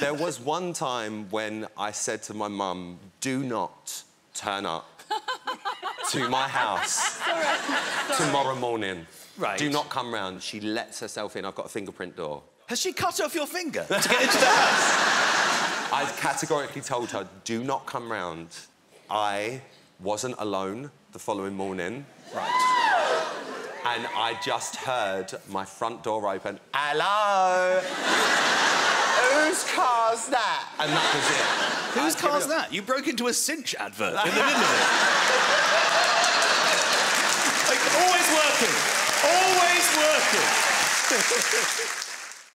There was one time when I said to my mum, do not turn up to my house tomorrow morning. Right. Do not come round. She lets herself in. I've got a fingerprint door. Has she cut off your finger to get into the house? I've categorically told her, do not come round. I wasn't alone the following morning. Right. And I just heard my front door open. Hello? Who's that? And that was it. Whose I- car's that? You broke into a cinch advert in the middle of it. like, always working. Always working.